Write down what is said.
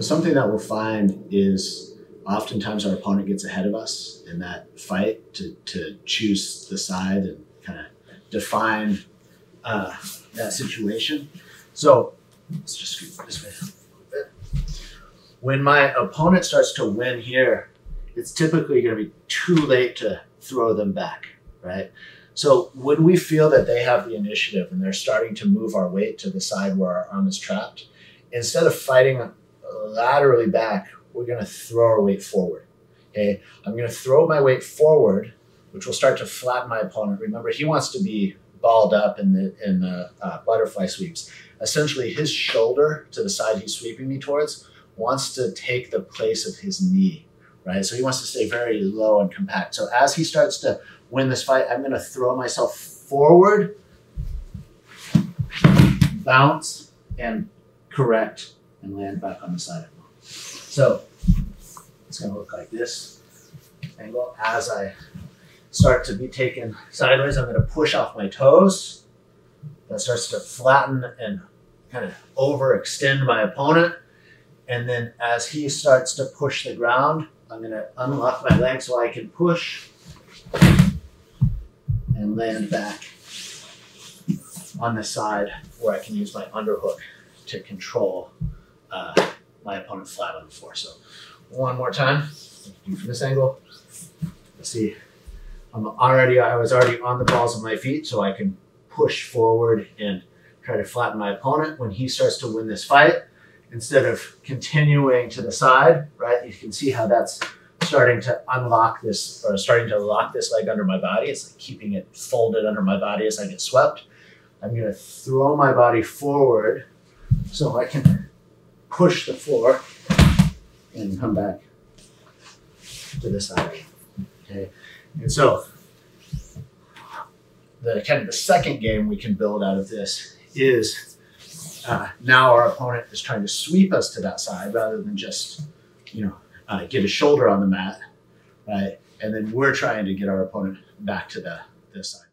But something that we'll find is oftentimes our opponent gets ahead of us in that fight to, to choose the side and kind of define uh, that situation. So let's just scoot this way. a little bit. When my opponent starts to win here, it's typically going to be too late to throw them back, right? So when we feel that they have the initiative and they're starting to move our weight to the side where our arm is trapped, instead of fighting laterally back, we're going to throw our weight forward. Okay, I'm going to throw my weight forward, which will start to flatten my opponent. Remember, he wants to be balled up in the in the uh, butterfly sweeps. Essentially, his shoulder to the side he's sweeping me towards wants to take the place of his knee, right? So he wants to stay very low and compact. So as he starts to win this fight, I'm going to throw myself forward, bounce, and correct and land back on the side. So it's going to look like this angle as I start to be taken sideways. I'm going to push off my toes. That starts to flatten and kind of overextend my opponent. And then as he starts to push the ground, I'm going to unlock my leg so I can push and land back on the side where I can use my underhook to control uh, my opponent flat on the floor. So one more time, from this angle. Let's see. I'm already, I was already on the balls of my feet, so I can push forward and try to flatten my opponent when he starts to win this fight instead of continuing to the side, right? You can see how that's starting to unlock this or starting to lock this leg under my body. It's like keeping it folded under my body as I get swept. I'm going to throw my body forward so I can push the floor and come back to this side. Okay. And so the kind of the second game we can build out of this is uh, now our opponent is trying to sweep us to that side rather than just, you know, uh, get a shoulder on the mat, right? And then we're trying to get our opponent back to the this side.